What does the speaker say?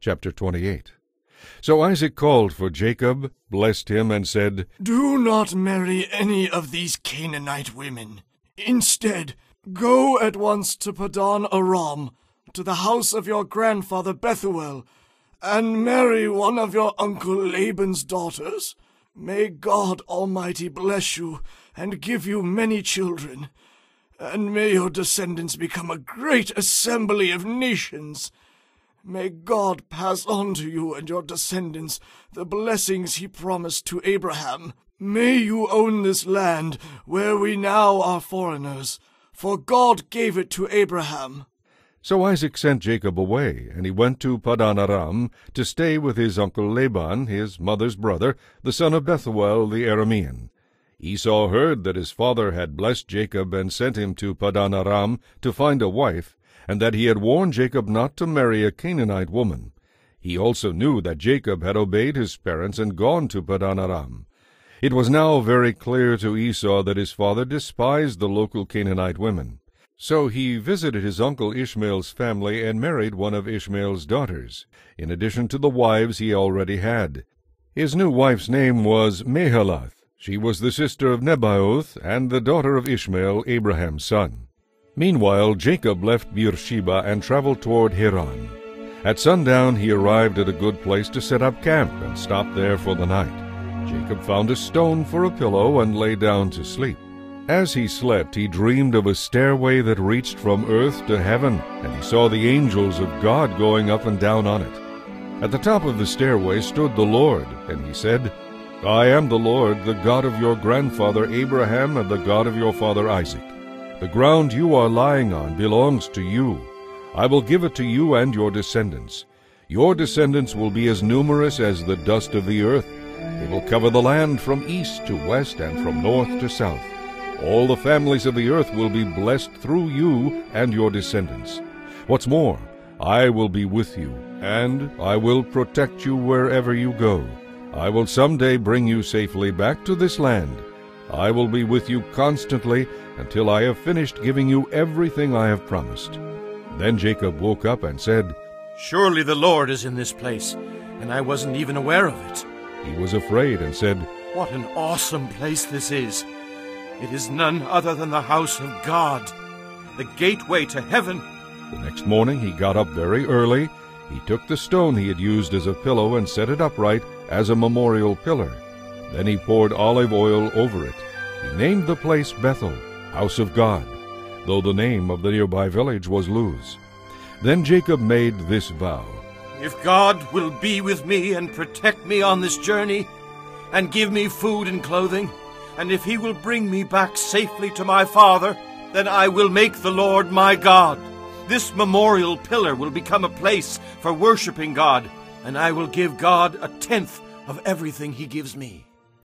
Chapter 28 So Isaac called for Jacob, blessed him, and said, Do not marry any of these Canaanite women. Instead, go at once to Padan Aram, to the house of your grandfather Bethuel, and marry one of your uncle Laban's daughters. May God Almighty bless you and give you many children, and may your descendants become a great assembly of nations. May God pass on to you and your descendants the blessings he promised to Abraham. May you own this land where we now are foreigners, for God gave it to Abraham. So Isaac sent Jacob away, and he went to Padan Aram to stay with his uncle Laban, his mother's brother, the son of Bethuel the Aramean. Esau heard that his father had blessed Jacob and sent him to Padan Aram to find a wife, and that he had warned Jacob not to marry a Canaanite woman. He also knew that Jacob had obeyed his parents and gone to Padan Aram. It was now very clear to Esau that his father despised the local Canaanite women. So he visited his uncle Ishmael's family and married one of Ishmael's daughters, in addition to the wives he already had. His new wife's name was Mahalath. She was the sister of Nebaioth and the daughter of Ishmael, Abraham's son. Meanwhile, Jacob left Beersheba and traveled toward Haran. At sundown he arrived at a good place to set up camp and stopped there for the night. Jacob found a stone for a pillow and lay down to sleep. As he slept, he dreamed of a stairway that reached from earth to heaven, and he saw the angels of God going up and down on it. At the top of the stairway stood the Lord, and he said, I am the Lord, the God of your grandfather Abraham and the God of your father Isaac. The ground you are lying on belongs to you. I will give it to you and your descendants. Your descendants will be as numerous as the dust of the earth. They will cover the land from east to west and from north to south. All the families of the earth will be blessed through you and your descendants. What's more, I will be with you, and I will protect you wherever you go. I will someday bring you safely back to this land. I will be with you constantly until I have finished giving you everything I have promised. Then Jacob woke up and said, Surely the Lord is in this place, and I wasn't even aware of it. He was afraid and said, What an awesome place this is! It is none other than the house of God, the gateway to heaven. The next morning he got up very early. He took the stone he had used as a pillow and set it upright as a memorial pillar. Then he poured olive oil over it. He named the place Bethel, House of God, though the name of the nearby village was Luz. Then Jacob made this vow. If God will be with me and protect me on this journey, and give me food and clothing, and if he will bring me back safely to my father, then I will make the Lord my God. This memorial pillar will become a place for worshiping God, and I will give God a tenth of everything he gives me.